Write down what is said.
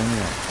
Daniel.